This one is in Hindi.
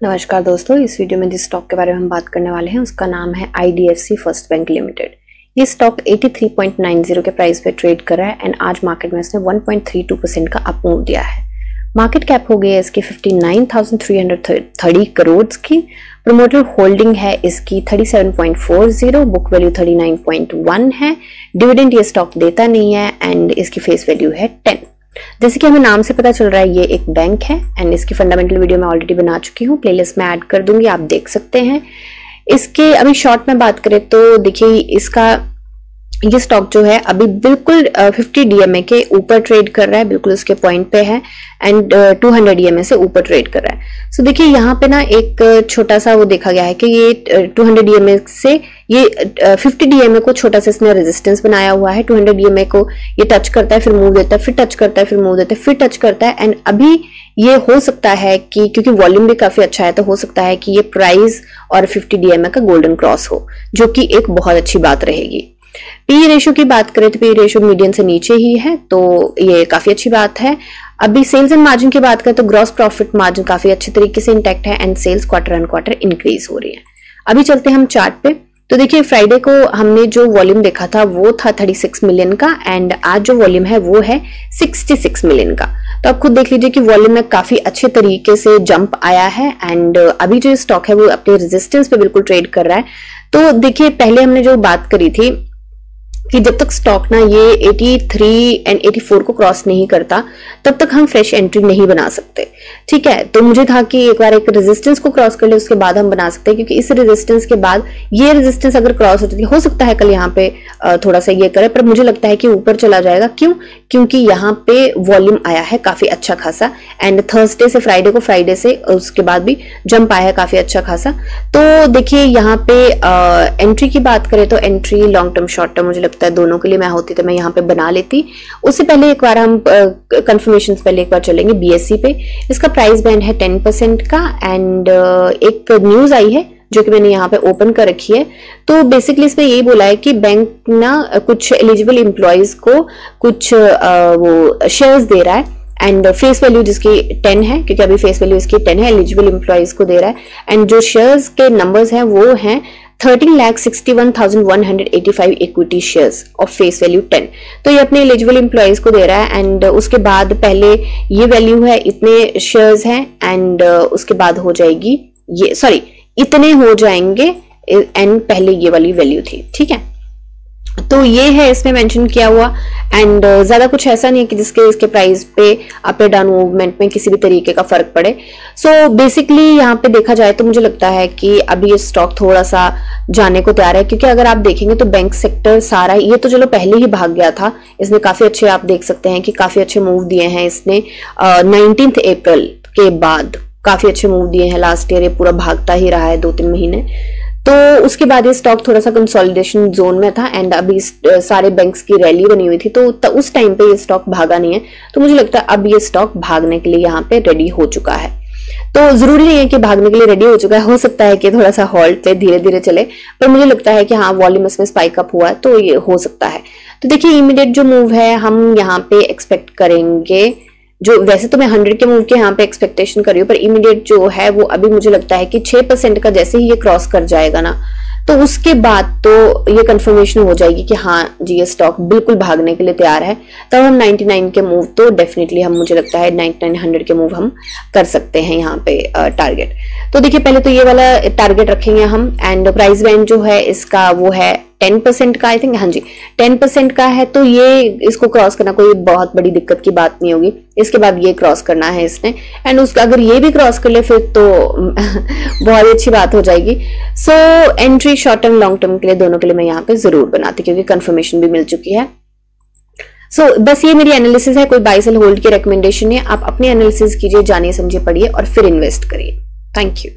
नमस्कार दोस्तों इस वीडियो में जिस स्टॉक के बारे में हम बात करने वाले हैं उसका नाम है आईडीएफसी फ़र्स्ट बैंक लिमिटेड ये स्टॉक 83.90 के प्राइस पे ट्रेड कर रहा है एंड आज मार्केट में इसने 1.32 परसेंट का अप मूव दिया है। मार्केट कैप हो गई है इसकी 59,330 करोड़ की। प्रमोटर होल्डिंग है इसकी 37.40 बुक वैल्यू 39.1 है। डिविडेंड ये स्टॉक देता नहीं है एंड इसकी फेस वैल्यू है 10 जैसे कि हमें नाम से पता चल रहा है, ये एक बैंक है एंड इसकी फंडामेंटल वीडियो मैं ऑलरेडी बना चुकी हूँ। प्लेलिस्ट में ऐड कर दूँगी, आप देख सकते हैं। इसके, अभी शॉर्ट में बात करें तो देखिए, इसका ये स्टॉक जो है अभी बिल्कुल फिफ्टी डीएमए के ऊपर ट्रेड कर रहा है बिल्कुल उसके पॉइंट पे है एंड टू हंड्रेड डीएमए से ऊपर ट्रेड कर रहा है। सो so, देखिए यहाँ पे ना एक छोटा सा वो देखा गया है कि ये टू हंड्रेड डीएमए से ये फिफ्टी डीएमए को छोटा सा इसने रेजिस्टेंस बनाया हुआ है। टू हंड्रेड डीएमए को ये टच करता है फिर मूव देता है फिर टच करता है फिर मूव देता है फिर टच करता है एंड अभी ये हो सकता है कि क्योंकि वॉल्यूम भी काफ़ी अच्छा है तो हो सकता है कि ये प्राइस और फिफ्टी डीएमए का गोल्डन क्रॉस हो जो कि एक बहुत अच्छी बात रहेगी। पी रेशो की बात करें तो पी रेशो मीडियम से नीचे ही है तो ये काफ़ी अच्छी बात है। अभी सेल्स एंड मार्जिन की बात करें तो ग्रॉस प्रॉफिट मार्जिन काफ़ी अच्छे तरीके से इंटैक्ट है and sales quarter and quarter increase हो रही है। अभी चलते हैं हम चार्ट पे। तो देखिए फ्राइडे को हमने जो वॉल्यूम देखा था, वो था 36 मिलियन का एंड आज जो वॉल्यूम है, वो है 66 मिलियन का। तो आप खुद देख लीजिए कि वॉल्यूम में काफ़ी अच्छे तरीके से जंप आया है एंड अभी जो स्टॉक है, वो अपने रेजिस्टेंस पे बिल्कुल ट्रेड कर रहा है। तो देखिए, पहले हमने जो बात करी थी कि जब तक स्टॉक ना ये 83 एंड 84 को क्रॉस नहीं करता, तब तक हम फ्रेश एंट्री नहीं बना सकते। ठीक है? तो मुझे था कि एक बार एक रेजिस्टेंस को क्रॉस कर ले, उसके बाद हम बना सकते हैं, क्योंकि इस रेजिस्टेंस के बाद ये रेजिस्टेंस अगर क्रॉस है हो सकता है कल यहाँ पे थोड़ा सा ये करे, पर मुझे लगता है कि ऊपर चला जाएगा। क्यों? क्योंकि यहाँ पे वॉल्यूम आया है काफ़ी अच्छा खासा एंड थर्सडे से फ्राइडे को फ्राइडे से उसके बाद भी जंप आया है काफ़ी अच्छा खासा। तो देखिए, यहाँ पे एंट्री की बात करें तो entry long term short term मुझे लगता सकता है दोनों के लिए मैं होती तो मैं यहाँ पे बना लेती। उससे पहले एक बार हम कंफर्मेशन पहले एक बार चलेंगे बीएससी पे। इसका प्राइस बैंड है टेन का एंड एक न्यूज़ आई है जो कि मैंने यहाँ पे ओपन कर रखी है। तो बेसिकली इसमें यही बोला है कि बैंक ना कुछ एलिजिबल इंप्लॉयज को कुछ वो शेयर्स दे रहा है एंड फेस वैल्यू जिसकी टेन है, क्योंकि अभी फेस वैल्यू इसकी टेन है एलिजिबल इंप्लॉयज को दे रहा है। एंड जो शेयर्स के नंबर्स हैं वो हैं thirteen lakh sixty one thousand one hundred eighty five equity shares of face value ten तो ये अपने एलिजिबल इंप्लॉयज को दे रहा है एंड उसके बाद पहले ये वैल्यू है, इतने शेयर्स हैं एंड उसके बाद हो जाएगी ये सॉरी इतने हो जाएँगे एंड पहले ये वाली वैल्यू थी, ठीक है? तो ये है इसमें मेंशन किया हुआ। एंड uh, ज़्यादा कुछ ऐसा नहीं है कि जिसके इसके प्राइस पे अप एंड डाउन मूवमेंट में किसी भी तरीके का फ़र्क पड़े। सो so, बेसिकली यहाँ पे देखा जाए तो मुझे लगता है कि अभी ये स्टॉक थोड़ा सा जाने को तैयार है। क्योंकि अगर आप देखेंगे तो बैंक सेक्टर सारा ये तो चलो पहले ही भाग गया था। इसने काफ़ी अच्छे आप देख सकते हैं कि काफ़ी अच्छे मूव दिए हैं इसने। नाइनटीन अप्रैल के बाद काफ़ी अच्छे मूव दिए हैं। लास्ट ईयर ये पूरा भागता ही रहा है दो तीन महीने। तो उसके बाद ये स्टॉक थोड़ा सा कंसोलिडेशन जोन में था एंड अभी सारे बैंक्स की रैली बनी हुई थी तो उस टाइम पे ये स्टॉक भागा नहीं है। तो मुझे लगता है अब ये स्टॉक भागने के लिए यहाँ पे रेडी हो चुका है। तो ज़रूरी नहीं है कि भागने के लिए रेडी हो चुका है, हो सकता है कि थोड़ा सा हॉल्ट पे धीरे धीरे चले, पर मुझे लगता है कि हाँ वॉल्यूम इसमें स्पाइक अप हुआ तो ये हो सकता है। तो देखिए इमीडिएट जो मूव है, हम यहाँ पे एक्सपेक्ट करेंगे जो वैसे तो मैं हंड्रेड के मूव के यहाँ पे एक्सपेक्टेशन कर रही हूँ, पर इमीडिएट जो है वो अभी मुझे लगता है कि छह परसेंट का जैसे ही ये क्रॉस कर जाएगा ना तो उसके बाद तो ये कंफर्मेशन हो जाएगी कि हाँ जी, ये स्टॉक बिल्कुल भागने के लिए तैयार है। तब हम 99 के मूव तो डेफिनेटली हम मुझे लगता है 99 100 के मूव हम कर सकते हैं यहाँ पे टारगेट तो देखिए, पहले तो ये वाला टारगेट रखेंगे हम एंड प्राइस बैंड जो है, इसका वो है टेन परसेंट का आई थिंक हाँ जी टेन परसेंट का है तो ये इसको क्रॉस करना कोई बहुत बड़ी दिक्कत की बात नहीं होगी। इसके बाद ये क्रॉस करना है इसने। एंड उसका अगर ये भी क्रॉस कर ले फिर तो बहुत अच्छी बात हो जाएगी। So entry short term long term के लिए दोनों के लिए मैं यहाँ पे ज़रूर बनाती क्योंकि कंफर्मेशन भी मिल चुकी है। सो so, बस ये मेरी एनालिसिस है कोई बाई सेल होल्ड की रिकमेंडेशन है। आप अपनी एनालिसिस कीजिए जानिए समझिए पढ़िए और फिर इन्वेस्ट करिए। Thank you